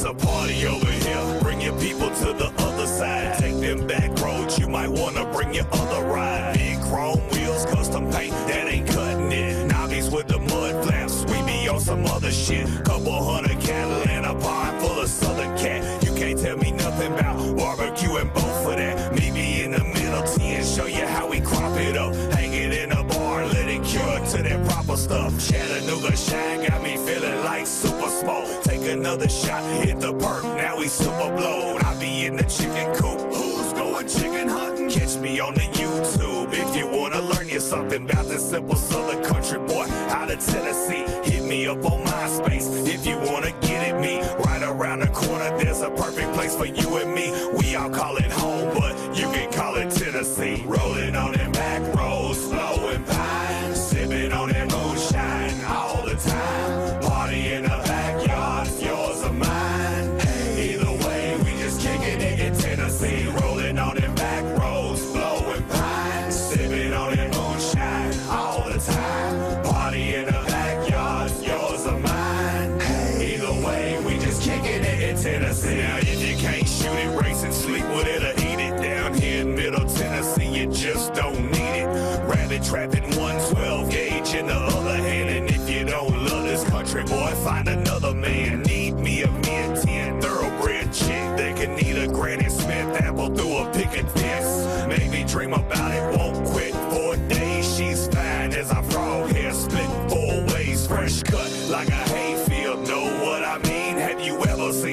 It's a party over here. Bring your people to the other side. Take them back roads. You might wanna bring your other ride. Big chrome wheels, custom paint. That ain't cutting it. Knobbies with the mud flaps. We be on some other shit. Couple hundred cattle and a pond full of southern cat. You can't tell me nothing about barbecue and both of that. Maybe in the middle ten, show you how we crop it up. Hang it in a bar, let it cure to that proper stuff. Chattanooga shine got me feeling like super smoke. Take another shot, hit the perk, now we super blowed. I be in the chicken coop. Who's going chicken hunting? Catch me on the YouTube if you wanna learn you something about this simple southern country boy out of Tennessee. Hit me up on MySpace if you wanna get at me. Right around the corner, there's a perfect place for you and me. We all call it home, but Tennessee. Now, if you can't shoot it, race and sleep with it or eat it down here in Middle Tennessee, you just don't need it. Rabbit trapping 112 gauge in the other hand, and if you don't love this country boy, find another man. Need me a mid 10 thoroughbred chick that can eat a Granny Smith apple through a picket fence. Maybe dream about it, won't quit for days. She's fine as a frog hair split four ways, fresh cut like a hayfield.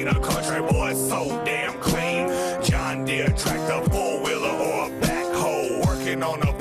A country boy so damn clean? John Deere tractor, four wheeler, or a backhoe working on a